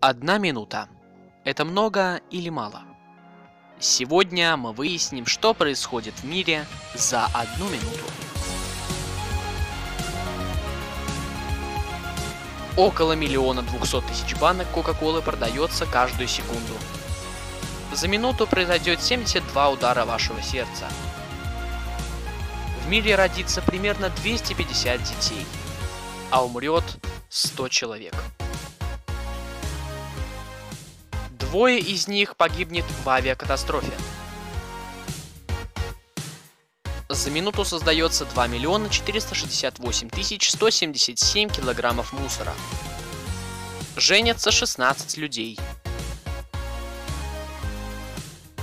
Одна минута. Это много или мало? Сегодня мы выясним, что происходит в мире за одну минуту. Около миллиона двухсот тысяч банок Кока-Колы продается каждую секунду. За минуту произойдет 72 удара вашего сердца. В мире родится примерно 250 детей, а умрет 100 человек. Двое из них погибнет в авиакатастрофе. За минуту создается 2 миллиона 468 тысяч 177 килограммов мусора. Женятся 16 людей.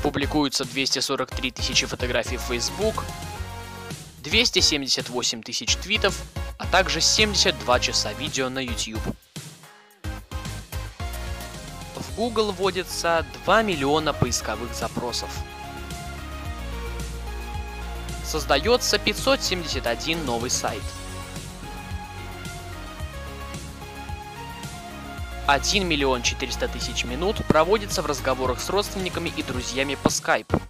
Публикуются 243 тысячи фотографий в Facebook, 278 тысяч твитов, а также 72 часа видео на YouTube. Google вводится 2 миллиона поисковых запросов. Создается 571 новый сайт. 1 миллион 400 тысяч минут проводится в разговорах с родственниками и друзьями по Skype.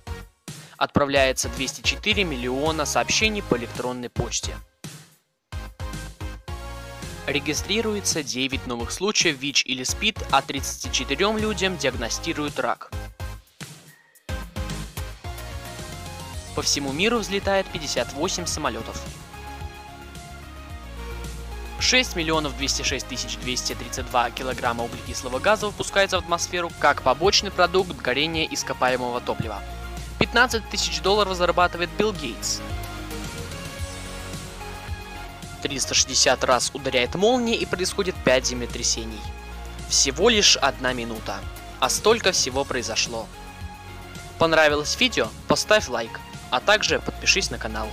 Отправляется 204 миллиона сообщений по электронной почте. Регистрируется 9 новых случаев ВИЧ или СПИД, а 34 людям диагностируют рак. По всему миру взлетает 58 самолетов. 6 миллионов 206 тысяч 232 килограмма углекислого газа выпускается в атмосферу как побочный продукт горения ископаемого топлива. 15 тысяч долларов зарабатывает Билл Гейтс. 360 раз ударяет молния и происходит 5 землетрясений. Всего лишь одна минута. А столько всего произошло. Понравилось видео? Поставь лайк, а также подпишись на канал.